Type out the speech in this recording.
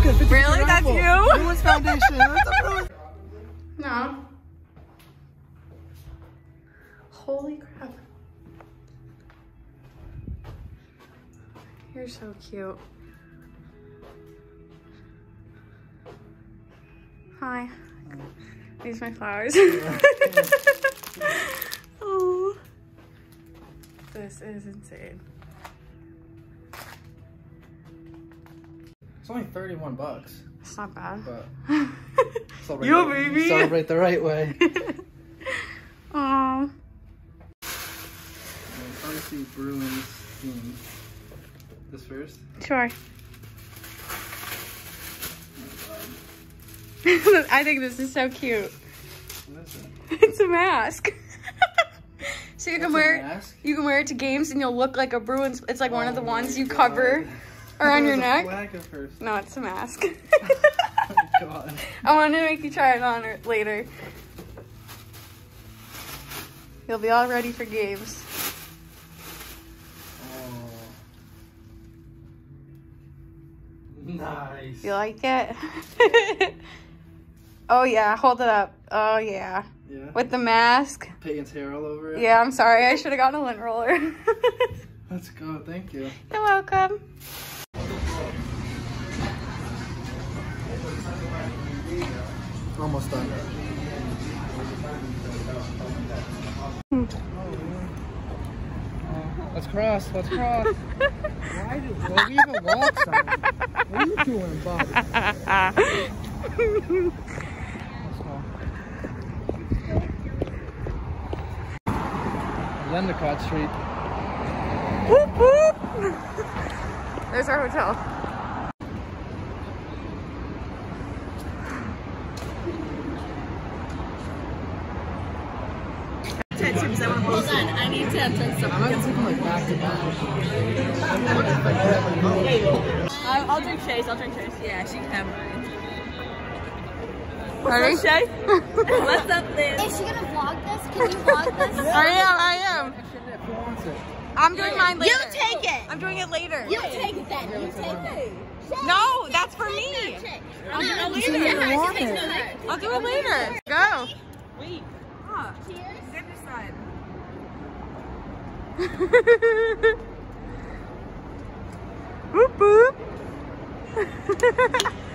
$50. Look at 50 Really? That's raffle. you? Bruins Foundation. That's a Bruins. No. Holy crap. You're so cute. Hi. These are my flowers. oh. This is insane. It's only 31 bucks, It's not bad. but celebrate, You the, baby. celebrate the right way. Aw. Fantasy Bruins team. This first. Sure. I think this is so cute. What is it? It's a mask. so you can That's a wear it. You can wear it to games and you'll look like a Bruins. It's like one of the Oh ones you God. cover Around thought your neck. Flag at first. No, it's a mask. Oh God. I want to make you try it on later. You'll be all ready for games. Oh. Nice. You like it? oh yeah, hold it up. Oh yeah. Yeah. With the mask. Peyton's hair all over it. Yeah, I'm sorry. I should have gotten a lint roller. Let's go. Thank you. You're welcome. Almost done. Ah, let's cross. Let's cross. Why do well, we have a walk sign? What are you doing, Bob? Let's go. Lendicott Street. Whoop, whoop. There's our hotel. Hold on, I need to attend some. I'm not taking like back to back. I'll, I'll drink Shay's. I'll drink Shay's. Yeah, she can have mine. Ready? What's up, Shay? What's up, Liz? Is she gonna vlog this? Can you vlog this? I am, I am. Who wants it? I'm doing mine later. You take it. I'm doing it later. You take it then. You take it. No, that's for me. I'll do it You said you didn't want it. I'll do it later. Go. Wait. Cheers. Whoop, whoop.